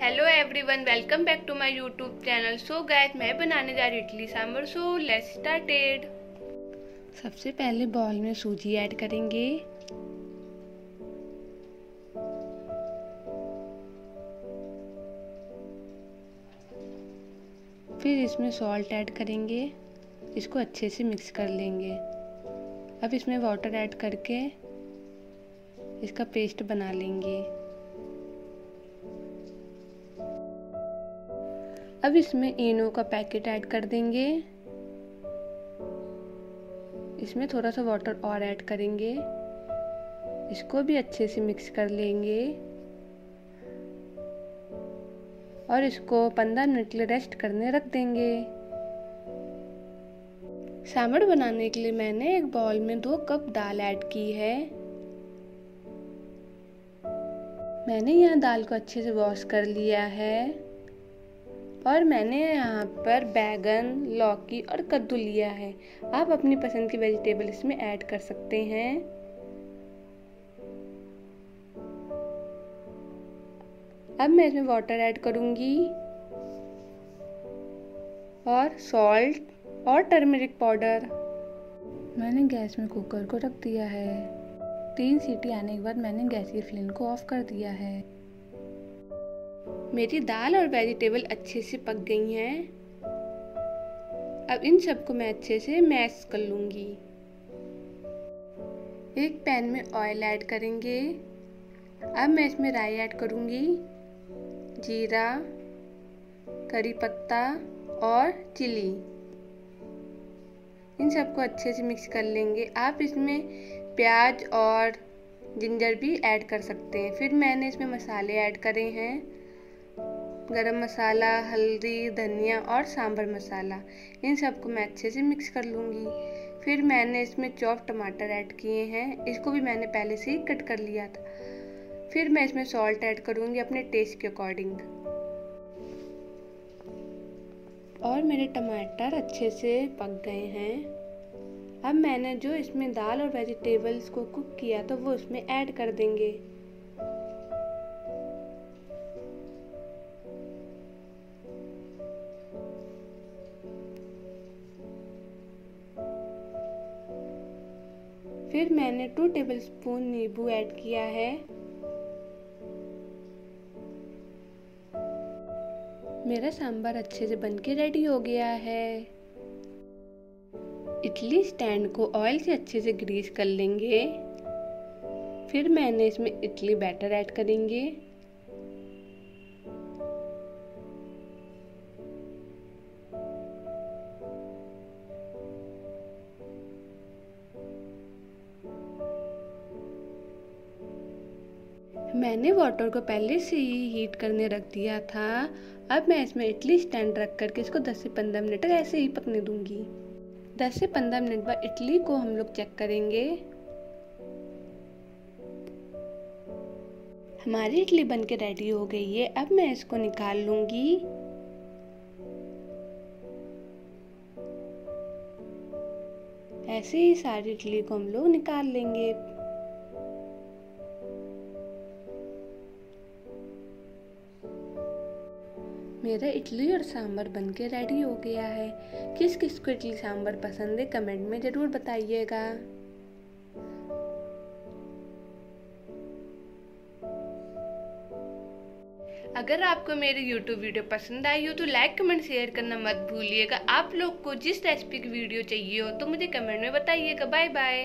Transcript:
Hello everyone welcome back to my YouTube channel so guys मैं बनाने जा रही idli sambar so let's started सबसे पहले बॉल में सूजी ऐड करेंगे। फिर इसमें सॉल्ट ऐड करेंगे। इसको अच्छे से मिक्स कर लेंगे। अब इसमें वाटर ऐड करके इसका पेस्ट बना लेंगे। अब इसमें इनो का पैकेट ऐड कर देंगे। इसमें थोड़ा सा वाटर और ऐड करेंगे। इसको भी अच्छे से मिक्स कर लेंगे। और इसको 15 मिनट के लिए रेस्ट करने रख देंगे। सांभर बनाने के लिए मैंने एक बाउल में दो कप दाल ऐड की है। मैंने यहाँ दाल को अच्छे से वॉश कर लिया है। और मैंने यहाँ पर बैगन, लौकी और कद्दू लिया है। आप अपनी पसंद की वेजिटेबल इसमें ऐड कर सकते हैं। अब मैं इसमें वाटर ऐड करूँगी। और सॉल्ट और टर्मरिक पाउडर मैंने गैस में कुकर को रख दिया है। तीन सीटी आने के बाद मैंने गैस की फ्लेम को ऑफ़ कर दिया है। मेरी दाल और वेजिटेबल अच्छे से पक गई हैं। अब इन सबको मैं अच्छे से मैश कर लूँगी। एक पैन में ऑयल ऐड करेंगे। अब मैं इसमें राई ऐड करूँगी। जीरा, करी पत्ता और चिली इन सबको अच्छे से मिक्स कर लेंगे। आप इसमें प्याज और जिंजर भी ऐड कर सकते हैं। फिर मैंने इसमें मसाले ऐड करे हैं। गरम मसाला, हल्दी, धनिया और सांभर मसाला, इन सबको मैं अच्छे से मिक्स कर लूँगी। फिर मैंने इसमें चॉप टमाटर ऐड किए हैं। इसको भी मैंने पहले से ही कट कर लिया था। फिर मैं इसमें सॉल्ट ऐड करूँगी अपने टेस्ट के अकॉर्डिंग और मेरे टमाटर अच्छे से पक गए हैं। अब मैंने जो इसमें दाल और वेजिटेबल्स को कुक किया तो वो उसमें ऐड कर देंगे। फिर मैंने टू टेबल स्पून नींबू ऐड किया है। मेरा सांभर अच्छे से बनके रेडी हो गया है। इडली स्टैंड को ऑयल से अच्छे से ग्रीस कर लेंगे। फिर मैंने इसमें इडली बैटर ऐड करेंगे। मैंने वाटर को पहले से ही हीट करने रख दिया था। अब मैं इसमें इडली स्टैंड रख करके इसको 10 से 15 मिनट तक ऐसे ही पकने दूँगी। 10 से 15 मिनट बाद इडली को हम लोग चेक करेंगे। हमारी इडली बनके रेडी हो गई है। अब मैं इसको निकाल लूँगी। ऐसे ही सारी इडली को हम लोग निकाल लेंगे। मेरा इडली और सांभर बन के रेडी हो गया है। किस किस को इडली, सांभर पसंद है कमेंट में ज़रूर बताइएगा। अगर आपको मेरी YouTube वीडियो पसंद आई हो तो लाइक कमेंट शेयर करना मत भूलिएगा। आप लोग को जिस रेसिपी की वीडियो चाहिए हो तो मुझे कमेंट में बताइएगा। Bye bye